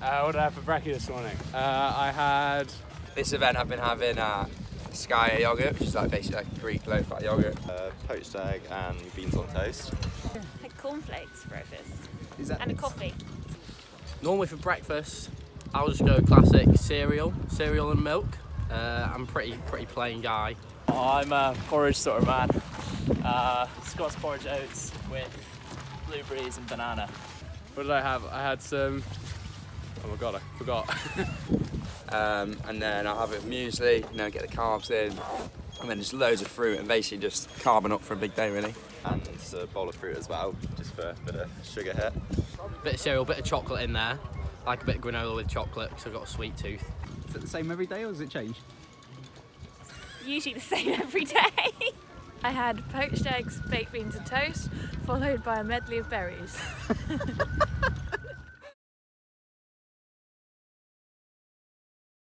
Uh, what did I have for brekkie this morning? Uh, I had This event I've been having uh, Skyr yogurt, which is like basically like Greek low-fat yogurt. Uh, poached egg and beans on toast. Had cornflakes for breakfast Is that and a coffee. Normally for breakfast, I'll just go classic cereal, cereal and milk. Uh, I'm pretty pretty plain guy. I'm a porridge sort of man. Uh, Scott's porridge oats with blueberries and banana. what did I have? I had some. Oh my god, I forgot. Um, and then I'll have a muesli, you know, get the carbs in. And then just loads of fruit and basically just carbon up for a big day really. And a bowl of fruit as well, just for a bit of sugar hit. Bit of cereal, bit of chocolate in there. Like a bit of granola with chocolate because I've got a sweet tooth. is it the same every day or does it change? Usually the same every day. I had poached eggs, baked beans and toast, followed by a medley of berries.